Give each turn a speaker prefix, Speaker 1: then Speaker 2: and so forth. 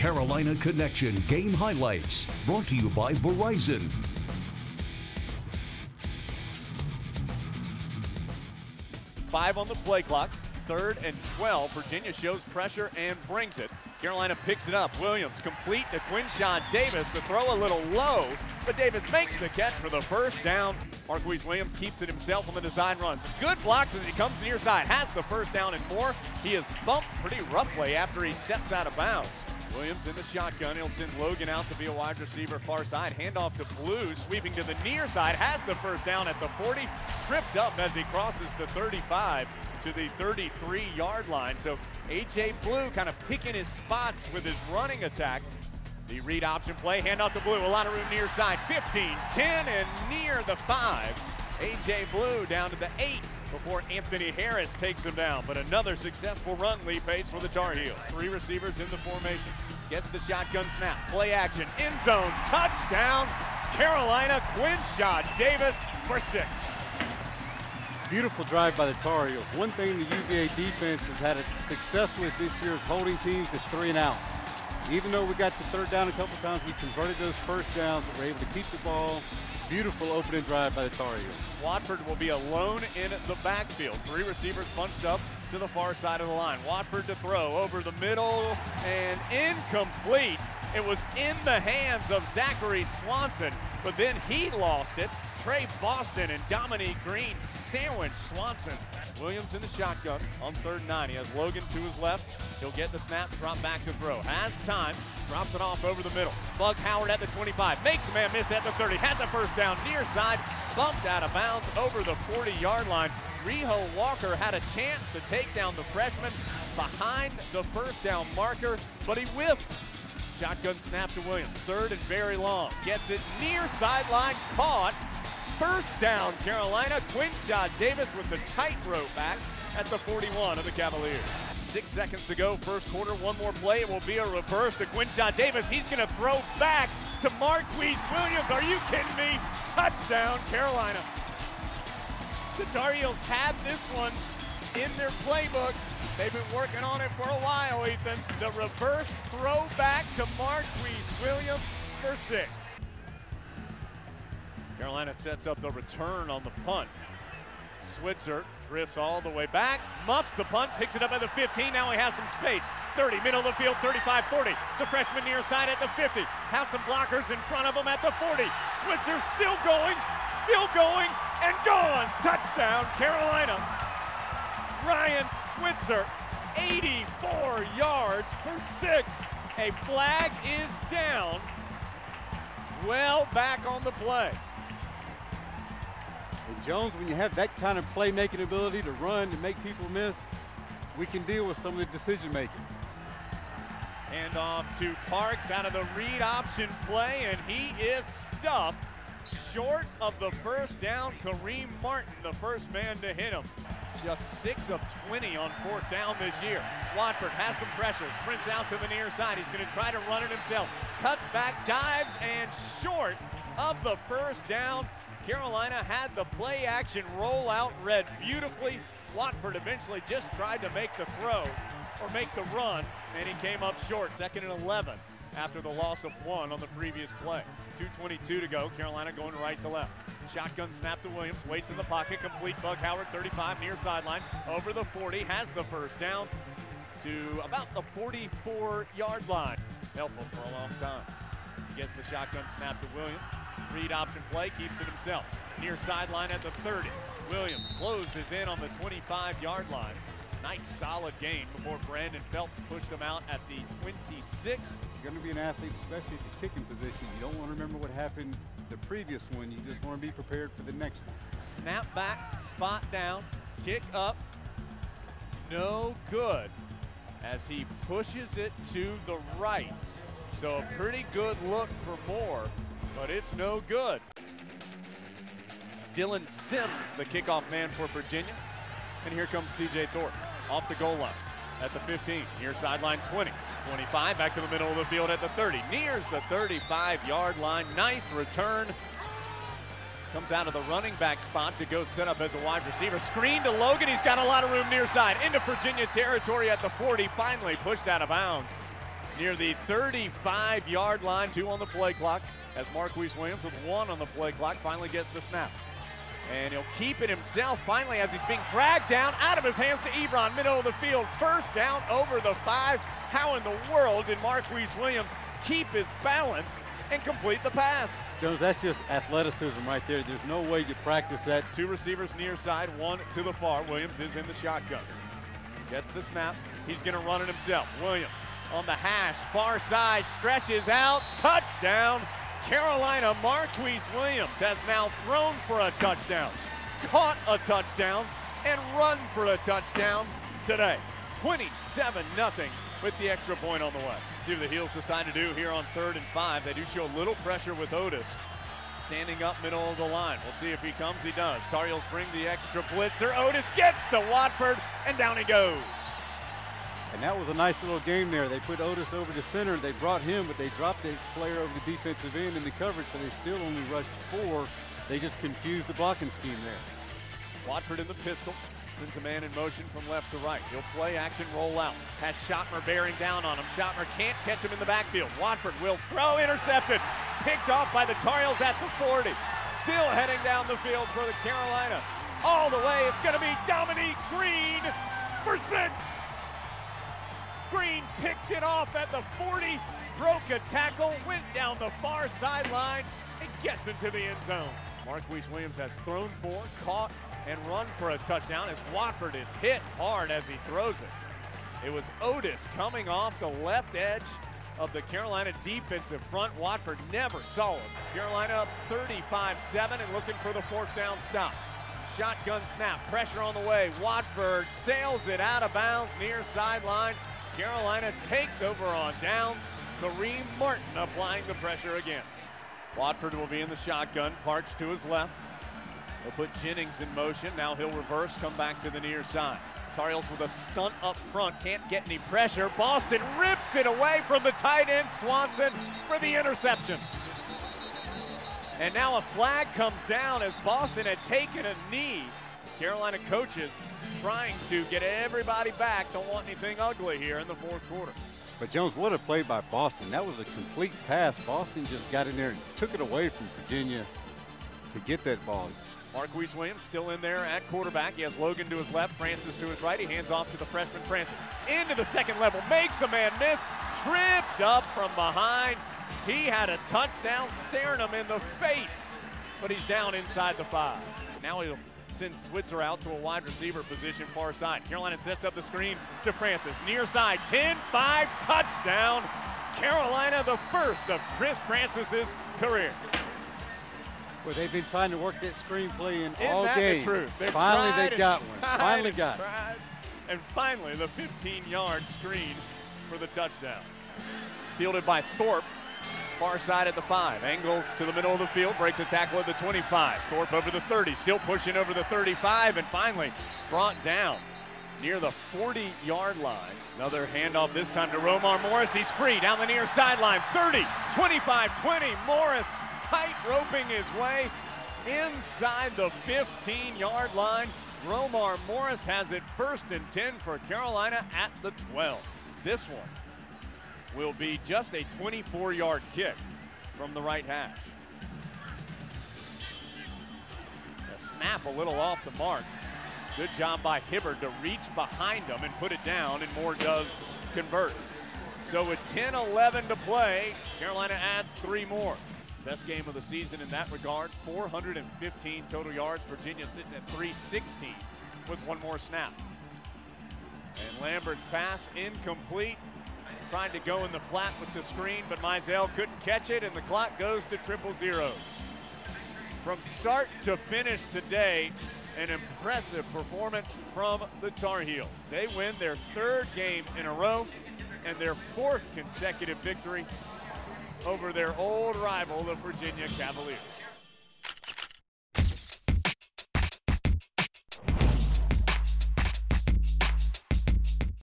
Speaker 1: Carolina Connection game highlights brought to you by Verizon.
Speaker 2: Five on the play clock. Third and 12. Virginia shows pressure and brings it. Carolina picks it up. Williams complete to Quinshad Davis to throw a little low, but Davis makes the catch for the first down. Marquise Williams keeps it himself on the design runs. Good blocks as he comes near side, has the first down and more. He is bumped pretty roughly after he steps out of bounds. Williams in the shotgun. He'll send Logan out to be a wide receiver far side. Handoff to Blue, sweeping to the near side. Has the first down at the 40. Tripped up as he crosses the 35 to the 33 yard line. So A.J. Blue kind of picking his spots with his running attack. The read option play, handoff to Blue. A lot of room near side. 15, 10, and near the 5. A.J. Blue down to the 8 before Anthony Harris takes him down. But another successful run, Lee Pace, for the Tar Heels. Three receivers in the formation. Gets the shotgun snap. Play action. End zone. Touchdown. Carolina. Quinshad Davis for six.
Speaker 3: Beautiful drive by the Tar Heels. One thing the UVA defense has had a success with this year is holding teams to three and outs. Even though we got the third down a couple times, we converted those first downs. We're able to keep the ball Beautiful opening drive by the Tar Heels.
Speaker 2: Watford will be alone in the backfield. Three receivers bunched up to the far side of the line. Watford to throw over the middle and incomplete. It was in the hands of Zachary Swanson, but then he lost it. Trey Boston and Dominique Green sandwich Swanson. Williams in the shotgun on third and nine. He has Logan to his left. He'll get the snap, drop back to throw. Has time, drops it off over the middle. Bug Howard at the 25, makes a man miss at the 30, has the first down near side, bumped out of bounds over the 40 yard line. Rijo Walker had a chance to take down the freshman behind the first down marker, but he whiffed. Shotgun snap to Williams, third and very long. Gets it near sideline, caught, First down, Carolina. Quinshad Davis with the tightrope back at the 41 of the Cavaliers. Six seconds to go, first quarter. One more play. It will be a reverse to Quinshad Davis. He's going to throw back to Marquise Williams. Are you kidding me? Touchdown, Carolina. The Tar had this one in their playbook. They've been working on it for a while, Ethan. The reverse throw back to Marquise Williams for six. Carolina sets up the return on the punt. Switzer drifts all the way back, muffs the punt, picks it up at the 15. Now he has some space. 30, middle of the field, 35 40. The freshman near side at the 50. Has some blockers in front of him at the 40. Switzer still going, still going, and gone. Touchdown, Carolina. Ryan Switzer, 84 yards for six. A flag is down. Well back on the play.
Speaker 3: And Jones, when you have that kind of playmaking ability to run and make people miss, we can deal with some of the decision making.
Speaker 2: And off to Parks out of the read option play, and he is stuffed short of the first down. Kareem Martin, the first man to hit him. Just 6 of 20 on fourth down this year. Watford has some pressure, sprints out to the near side. He's going to try to run it himself. Cuts back, dives, and short of the first down. Carolina had the play action rollout read beautifully. Watford eventually just tried to make the throw or make the run, and he came up short. Second and 11 after the loss of one on the previous play. 2.22 to go. Carolina going right to left. Shotgun snap to Williams. Waits in the pocket. Complete Bug Howard 35 near sideline. Over the 40. Has the first down to about the 44 yard line. Helpful for a long time. He gets the shotgun snap to Williams. Read option play, keeps it himself. Near sideline at the 30. Williams closes in on the 25 yard line. Nice solid gain before Brandon Phelps pushed him out at the 26.
Speaker 3: You're going to be an athlete, especially at the kicking position. You don't want to remember what happened the previous one. You just want to be prepared for the next one.
Speaker 2: Snap back, spot down, kick up. No good as he pushes it to the right. So a pretty good look for Moore but it's no good. Dylan Sims, the kickoff man for Virginia. And here comes TJ Thorpe off the goal line at the 15, near sideline 20. 25, back to the middle of the field at the 30. Nears the 35 yard line. Nice return. Comes out of the running back spot to go set up as a wide receiver. Screen to Logan. He's got a lot of room near side. Into Virginia territory at the 40. Finally pushed out of bounds. near the 35 yard line, two on the play clock, as Marquise Williams with one on the play clock finally gets the snap. And he'll keep it himself finally as he's being dragged down out of his hands to Ebron, middle of the field. First down over the five. How in the world did Marquise Williams keep his balance and complete the pass?
Speaker 3: Jones, that's just athleticism right there. There's no way you practice that.
Speaker 2: Two receivers near side, one to the far. Williams is in the shotgun. Gets the snap. He's going to run it himself. Williams on the hash, far side, stretches out, touchdown. Carolina Marquise Williams has now thrown for a touchdown, caught a touchdown, and run for a touchdown today. 27 0 with the extra point on the way. See what the Heels decide to do here on third and five. They do show a little pressure with Otis standing up middle of the line. We'll see if he comes. He does. Tar Heels bring the extra blitzer. Otis gets to Watford, and down he goes.
Speaker 3: And that was a nice little game there. They put Otis over the center. They brought him, but they dropped the player over the defensive end in the coverage, so they still only rushed four. They just confused the blocking scheme there.
Speaker 2: Watford in the pistol. Sends a man in motion from left to right. He'll play action roll out. Has Schoettmer bearing down on him. Schoettmer can't catch him in the backfield. Watford will throw intercepted. Picked off by the Tar at the 40. Still heading down the field for the Carolina. All the way, it's going to be Dominique Green for six. Green picked it off at the 40, broke a tackle, went down the far sideline, and gets into the end zone. Marquise Williams has thrown for, caught, and run for a touchdown as Watford is hit hard as he throws it. It was Otis coming off the left edge of the Carolina defensive front. Watford never saw him. Carolina up 35-7 and looking for the fourth down stop. Shotgun snap, pressure on the way. Watford sails it out of bounds near sideline. Carolina takes over on downs. Kareem Martin applying the pressure again. Watford will be in the shotgun. Parks to his left. They'll put Jennings in motion. Now he'll reverse, come back to the near side. Tar Heels with a stunt up front, can't get any pressure. Boston rips it away from the tight end Swanson for the interception. And now a flag comes down as Boston had taken a knee. Carolina coaches trying to get everybody back. Don't want anything ugly here in the fourth quarter.
Speaker 3: But Jones, what a play by Boston. That was a complete pass. Boston just got in there and took it away from Virginia to get that ball.
Speaker 2: Marquise Williams still in there at quarterback. He has Logan to his left, Francis to his right. He hands off to the freshman Francis. Into the second level, makes a man miss, tripped up from behind. He had a touchdown staring him in the face, but he's down inside the five. Now he'll send Switzer out to a wide receiver position far side. Carolina sets up the screen to Francis. Near side, 10-5 touchdown. Carolina the first of Khris Francis's career.
Speaker 3: Well, they've been trying to work that screenplay in
Speaker 2: Isn't
Speaker 3: all game.
Speaker 2: the
Speaker 3: Finally, they got one. Finally got it.
Speaker 2: And finally, the 15-yard screen for the touchdown. Fielded by Thorpe, far side at the five. Angles to the middle of the field, breaks a tackle at the 25. Thorpe over the 30, still pushing over the 35, and finally brought down near the 40-yard line. Another handoff this time to Romar Morris. He's free down the near sideline. 30, 25, 20. Morris tight roping his way inside the 15-yard line. Romar Morris has it first and 10 for Carolina at the 12. This one will be just a 24-yard kick from the right hash. The snap a little off the mark. Good job by Hibbard to reach behind him and put it down, and Moore does convert. So with 10-11 to play, Carolina adds three more. Best game of the season in that regard. 415 total yards. Virginia sitting at 316 with one more snap. And Lambert pass incomplete. Tried to go in the flat with the screen, but Mizzell couldn't catch it, and the clock goes to triple zeros. From start to finish today, an impressive performance from the Tar Heels. They win their third game in a row and their fourth consecutive victory over their old rival, the Virginia Cavaliers.